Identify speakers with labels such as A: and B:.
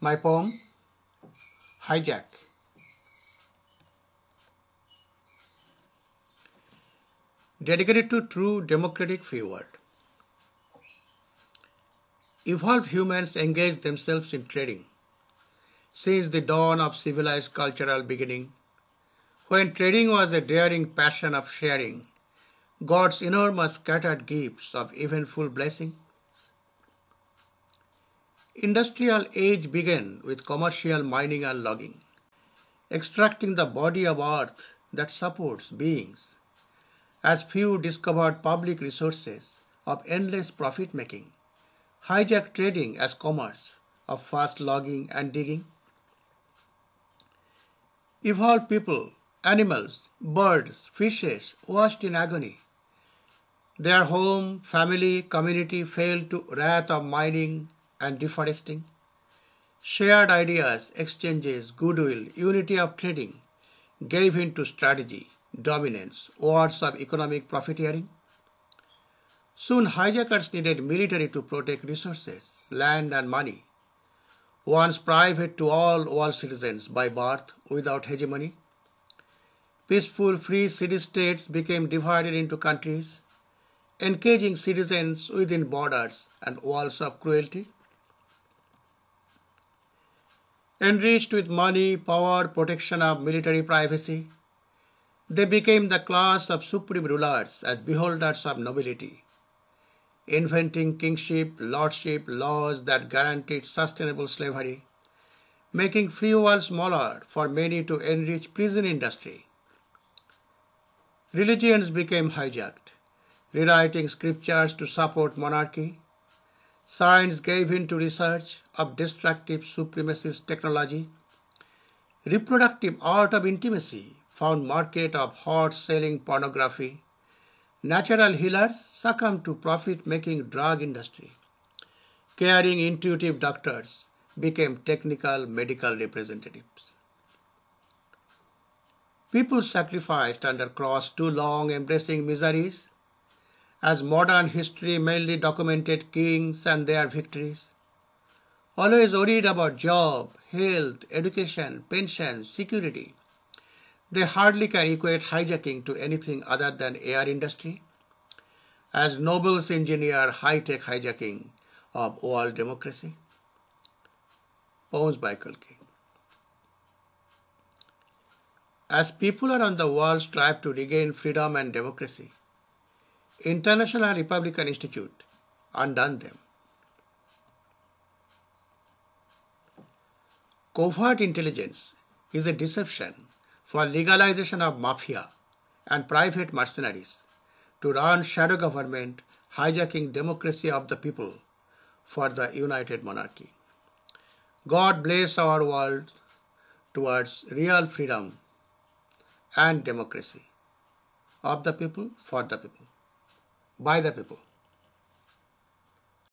A: My poem, Hijack. Dedicated to true democratic free world. Evolved humans engage themselves in trading since the dawn of civilized cultural beginning, when trading was a daring passion of sharing God's enormous scattered gifts of eventful blessing. Industrial age began with commercial mining and logging, extracting the body of earth that supports beings, as few discovered public resources of endless profit making, hijacked trading as commerce of fast logging and digging. Evolved people, animals, birds, fishes washed in agony their home, family, community failed to wrath of mining and deforesting. Shared ideas, exchanges, goodwill, unity of trading gave in to strategy, dominance, wars of economic profiteering. Soon hijackers needed military to protect resources, land and money. Once private to all world citizens by birth without hegemony. Peaceful free city-states became divided into countries encaging citizens within borders and walls of cruelty. Enriched with money, power, protection of military privacy, they became the class of supreme rulers as beholders of nobility, inventing kingship, lordship, laws that guaranteed sustainable slavery, making free world smaller for many to enrich prison industry. Religions became hijacked rewriting scriptures to support monarchy. Science gave in to research of destructive supremacist technology. Reproductive art of intimacy found market of hot selling pornography. Natural healers succumbed to profit-making drug industry. Caring intuitive doctors became technical medical representatives. People sacrificed under cross too long embracing miseries as modern history mainly documented kings and their victories. Always worried about job, health, education, pension, security. They hardly can equate hijacking to anything other than air industry. As nobles engineer high-tech hijacking of world democracy. Poems by Kolki. As people around the world strive to regain freedom and democracy, International Republican Institute undone them. Covert intelligence is a deception for legalization of mafia and private mercenaries to run shadow government hijacking democracy of the people for the united monarchy. God bless our world towards real freedom and democracy of the people for the people by the people.